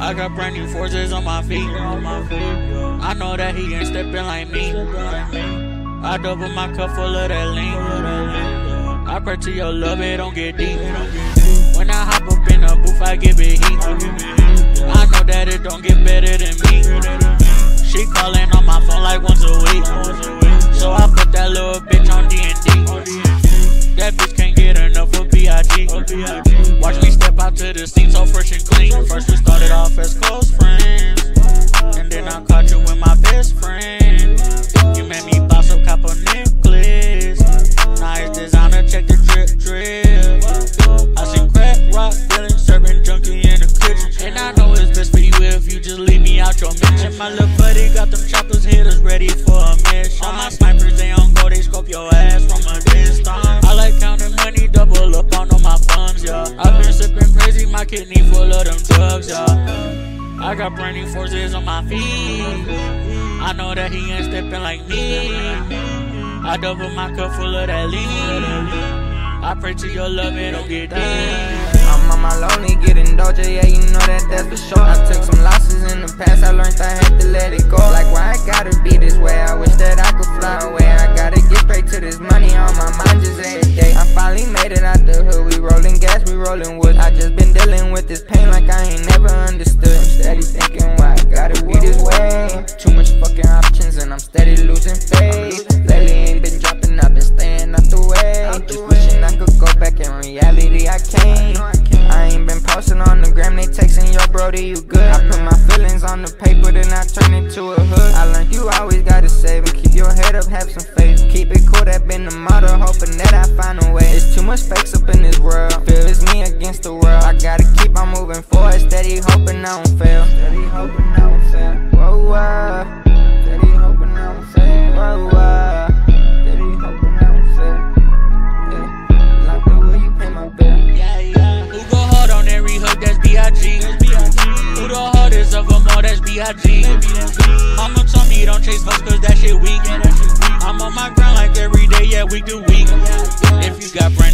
I got brand new forces on my feet. I know that he ain't stepping like me. I double my cup full of that lean. I pray to your love, it don't get deep. When I hop up in the booth, I give it heat. I know that it don't get better than me. She calling on my phone like once a week. So I to the scene so fresh and clean. First we started off as close friends. And then I caught you with my best friend. You made me boss up cop a necklace. Nice designer, check the drip drip. I see crack rock dealing, serving junkie in the kitchen. And I know it's best for you if you just leave me out your mention. My little kidney full of them drugs, yeah. I got new forces on my feet. I know that he ain't stepping like me. I double my cup full of that lean. I pray to your love, it don't get deep. I'm on my lonely, getting doja, yeah, you know that that's for sure. I took some losses in the past, I learned I had to let it go. Like, why I gotta be this way? I wish that I could fly away. I gotta get straight to this money on my mind just every day. I finally made it out the hood, we rolling gas, we rolling wood. I just been dealing with this pain like I ain't never understood. I'm steady thinking why I gotta be this way. Too much fucking options and I'm steady losing faith. Lately ain't been dropping, I've been staying out the way. Just wishing I could go back in reality, I can't. I ain't been posting on the gram, they texting yo, brody, you good. I put my feelings on the paper, then I turn it to a hood. I learned you always gotta save and keep your head up, have some faith. Keep it cool, that been the motto, It's too much fakes up in this world, feel it's me against the world. I gotta keep on moving forward, steady hoping I don't fail. Steady hoping I don't fail. Whoa, whoa. Steady hoping I don't fail. Whoa, whoa. Steady hoping I don't fail. Yeah. Like the way you pay my bill. Yeah, yeah. Who go hard on every hook? That's B.I.G. Who the hardest of them all? That's B.I.G. Mama told me don't chase fucks cause that shit weak. I'm on my grind like every day, yeah, week to week. Got brand